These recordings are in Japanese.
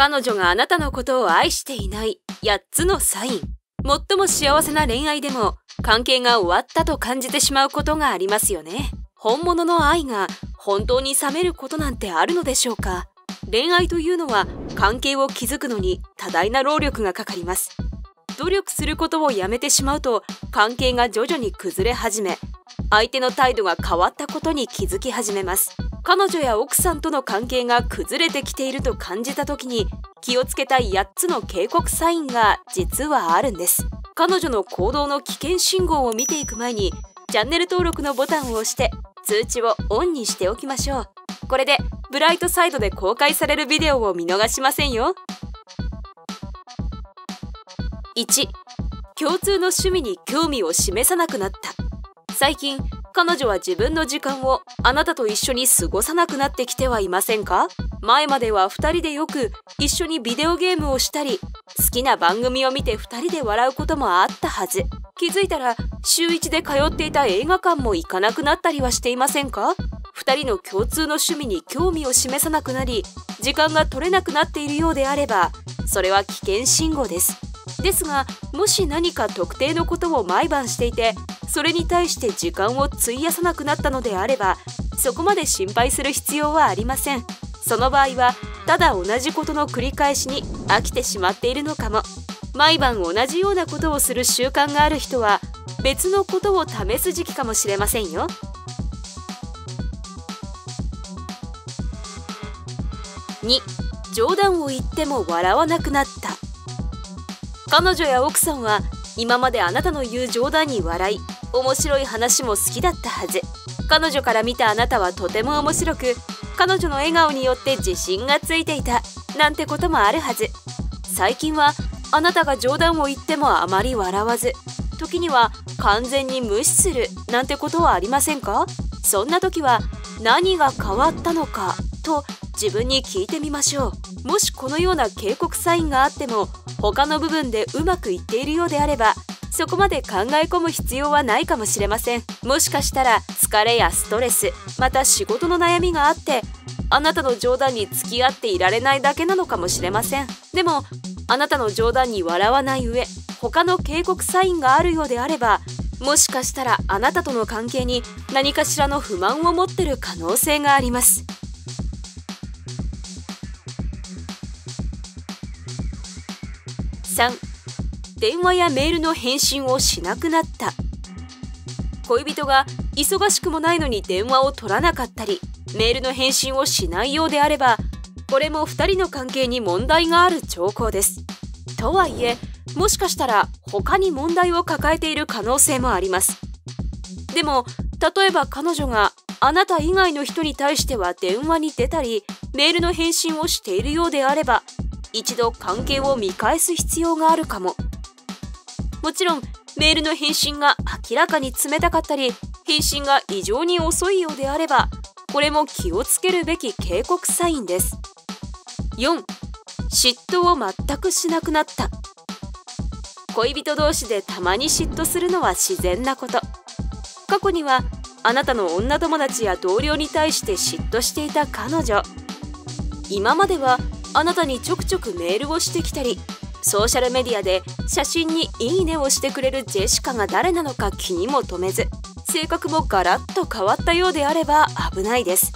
彼女があなたのことを愛していない。8つのサイン。最も幸せな恋愛でも関係が終わったと感じてしまうことがありますよね。本物の愛が本当に冷めることなんてあるのでしょうか。恋愛というのは関係を築くのに多大な労力がかかります。努力することをやめてしまうと関係が徐々に崩れ始め相手の態度が変わったことに気づき始めます。彼女や奥さんとの関係が崩れてきていると感じた時に気をつけたい8つの警告サインが実はあるんです。彼女の行動の危険信号を見ていく前にチャンネル登録のボタンを押して通知をオンにしておきましょう。これでブライトサイドで公開されるビデオを見逃しませんよ。1共通の趣味に興味を示さなくなった。最近彼女は自分の時間をあなたと一緒に過ごさなくなってきてはいませんか？前までは2人でよく一緒にビデオゲームをしたり好きな番組を見て2人で笑うこともあったはず。気づいたら週1で通っていた映画館も行かなくなったりはしていませんか？2人の共通の趣味に興味を示さなくなり時間が取れなくなっているようであればそれは危険信号です。ですがもし何か特定のことを毎晩していてそれに対して時間を費やさなくなったのであればそこまで心配する必要はありません。その場合はただ同じことの繰り返しに飽きてしまっているのかも。毎晩同じようなことをする習慣がある人は別のことを試す時期かもしれませんよ。2冗談を言っても笑わなくなった。彼女や奥さんは今まであなたの言う冗談に笑い面白い話も好きだったはず。彼女から見たあなたはとても面白く彼女の笑顔によって自信がついていたなんてこともあるはず。最近はあなたが冗談を言ってもあまり笑わず時には完全に無視するなんてことはありませんか？そんな時は何が変わったのかと自分に聞いてみましょう。もしこのような警告サインがあっても他の部分でうまくいっているようであればそこまで考え込む必要はないかもしれません。もしかしたら疲れやストレス。また仕事の悩みがあってあなたの冗談に付き合っていられないだけなのかもしれません。でもあなたの冗談に笑わない上他の警告サインがあるようであればもしかしたらあなたとの関係に何かしらの不満を持ってる可能性があります。3電話やメールの返信をしなくなった。恋人が忙しくもないのに電話を取らなかったりメールの返信をしないようであればこれも2人の関係に問題がある兆候です。とはいえもしかしたら他に問題を抱えている可能性もあります。でも例えば彼女があなた以外の人に対しては電話に出たりメールの返信をしているようであれば一度関係を見返す必要があるかも。もちろんメールの返信が明らかに冷たかったり返信が異常に遅いようであればこれも気をつけるべき警告サインです。4嫉妬を全くしなくなった。恋人同士でたまに嫉妬するのは自然なこと。過去にはあなたの女友達や同僚に対して嫉妬していた彼女。今まではあなたにちょくちょくメールをしてきたりソーシャルメディアで写真に「いいね」をしてくれるジェシカが誰なのか気にも留めず性格もガラッと変わったようであれば危ないです。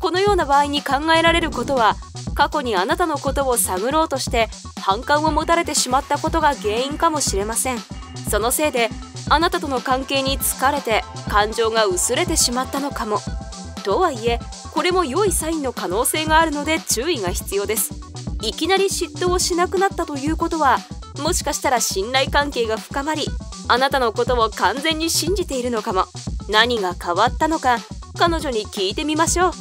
このような場合に考えられることは過去にあなたのことを探ろうとして反感を持たれてしまったことが原因かもしれません。そのせいであなたとの関係に疲れて感情が薄れてしまったのかも。とはいえこれも良いサインの可能性があるので注意が必要です。いきなり嫉妬をしなくなったということはもしかしたら信頼関係が深まりあなたのことを完全に信じているのかも。何が変わったのか彼女に聞いてみましょう。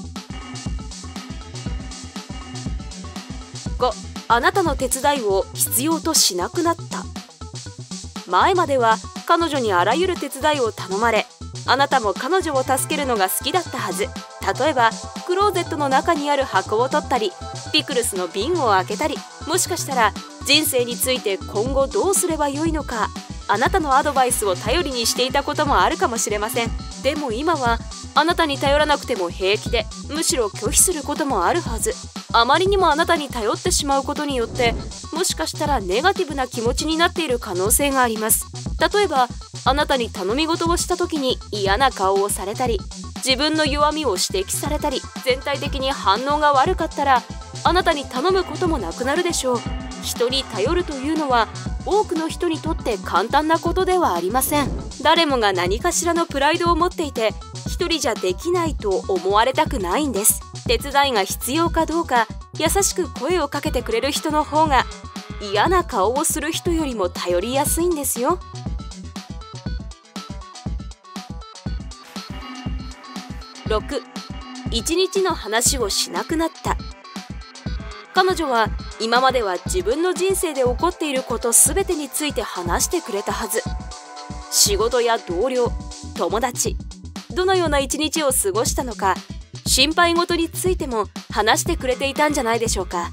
5あなたの手伝いを必要としなくなった。前までは彼女にあらゆる手伝いを頼まれあなたも彼女を助けるのが好きだったはず。例えばクローゼットの中にある箱を取ったりピクルスの瓶を開けたりもしかしたら人生について今後どうすればよいのかあなたのアドバイスを頼りにしていたこともあるかもしれません。でも今はあなたに頼らなくても平気でむしろ拒否することもあるはず。あまりにもあなたに頼ってしまうことによってもしかしたらネガティブな気持ちになっている可能性があります。例えばあなたに頼み事をした時に嫌な顔をされたり自分の弱みを指摘されたり全体的に反応が悪かったらあなたに頼むこともなくなるでしょう。人に頼るというのは多くの人にとって簡単なことではありません。誰もが何かしらのプライドを持っていて一人じゃできないと思われたくないんです。手伝いが必要かどうか優しく声をかけてくれる人の方が嫌な顔をする人よりも頼りやすいんですよ。6一日の話をしなくなった。彼女は今までは自分の人生で起こっていること全てについて話してくれたはず。仕事や同僚友達どのような一日を過ごしたのか心配事についても話してくれていたんじゃないでしょうか。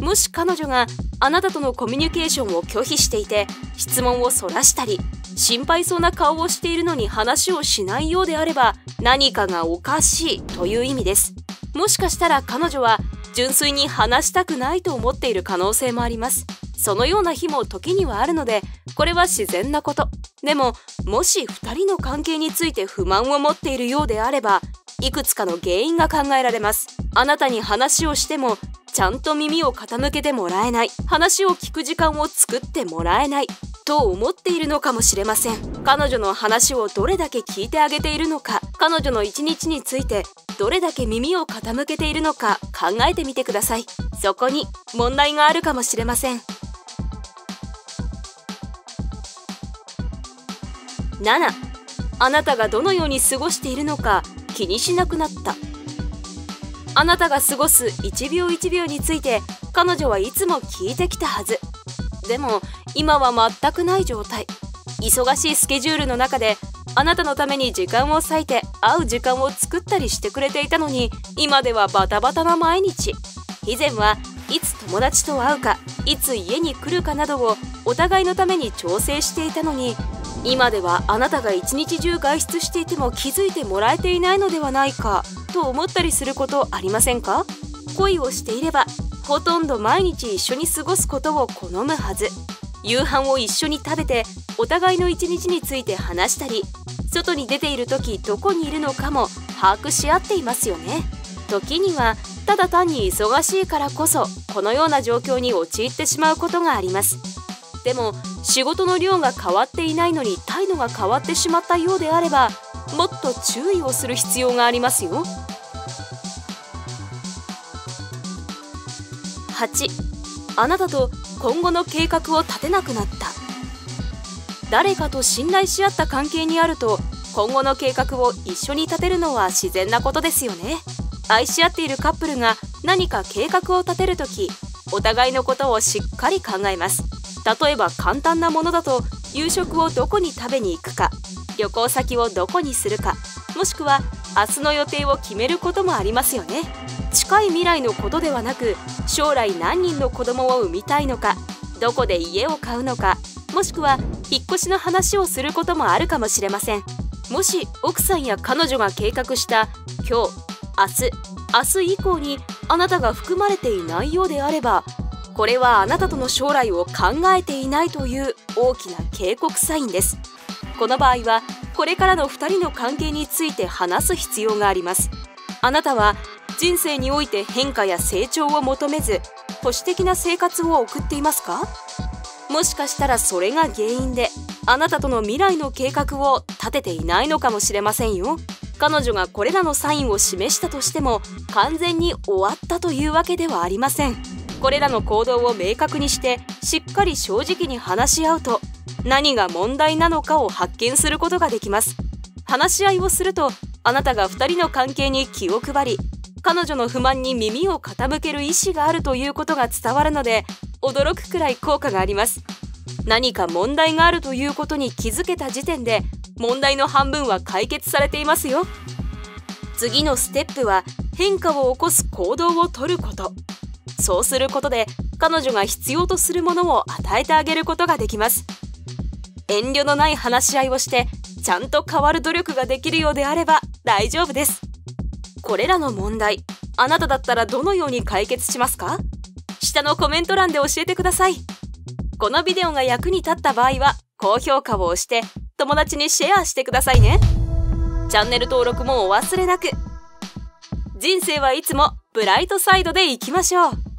もし彼女があなたとのコミュニケーションを拒否していて質問をそらしたり心配そうな顔をしているのに話をしないようであれば何かがおかしいという意味です。もしかしたら彼女は純粋に話したくないと思っている可能性もあります。そのような日も時にはあるのでこれは自然なこと。でももし2人の関係について不満を持っているようであればいくつかの原因が考えられます。あなたに話をしてもちゃんと耳を傾けてもらえない。話を聞く時間を作ってもらえない。と思っているのかもしれません。彼女の話をどれだけ聞いてあげているのか。彼女の一日についてどれだけ耳を傾けているのか考えてみてください。そこに問題があるかもしれません。7あなたがどのように過ごしているのか気にしなくなった。あなたが過ごす1秒1秒について彼女はいつも聞いてきたはず。でも今は全くない状態。忙しいスケジュールの中であなたのために時間を割いて会う時間を作ったりしてくれていたのに今ではバタバタな毎日。以前はいつ友達と会うかいつ家に来るかなどをお互いのために調整していたのに今ではあなたが一日中外出していても気づいてもらえていないのではないかと思ったりすることありませんか？恋をしていればほとんど毎日一緒に過ごすことを好むはず。夕飯を一緒に食べてお互いの一日について話したり外に出ている時どこにいるのかも把握し合っていますよね。時にはただ単に忙しいからこそこのような状況に陥ってしまうことがあります。でも仕事の量が変わっていないのに態度が変わってしまったようであればもっと注意をする必要がありますよ。8あなたと今後の計画を立てなくなった。誰かと信頼し合った関係にあると今後の計画を一緒に立てるのは自然なことですよね。愛し合っているカップルが何か計画を立てるときお互いのことをしっかり考えます。例えば簡単なものだと夕食をどこに食べに行くか旅行先をどこにするかもしくは明日の予定を決めることもありますよね。近い未来のことではなく将来何人の子供を産みたいのかどこで家を買うのかもしくは引っ越しの話をすることもあるかもしれません。もし奥さんや彼女が計画した今日明日明日以降にあなたが含まれていないようであればこれはあなたとの将来を考えていないという大きな警告サインです。この場合はこれからの2人の関係について話す必要があります。あなたは人生において変化や成長を求めず保守的な生活を送っていますか？もしかしたらそれが原因であなたとの未来の計画を立てていないのかもしれませんよ。彼女がこれらのサインを示したとしても完全に終わったというわけではありません。これらの行動を明確にしてしっかり正直に話し合うと何が問題なのかを発見することができます。話し合いをするとあなたが2人の関係に気を配り彼女の不満に耳を傾ける意思があるということが伝わるので驚くくらい効果があります。何か問題があるということに気づけた時点で問題の半分は解決されていますよ。次のステップは変化を起こす行動をとること。そうすることで彼女が必要とするものを与えてあげることができます。遠慮のない話し合いをしてちゃんと変わる努力ができるようであれば大丈夫です。これらの問題あなただったらどのように解決しますか？下のコメント欄で教えてください。このビデオが役に立った場合は高評価を押して友達にシェアしてくださいね。チャンネル登録もお忘れなく。人生はいつもブライトサイドでいきましょう。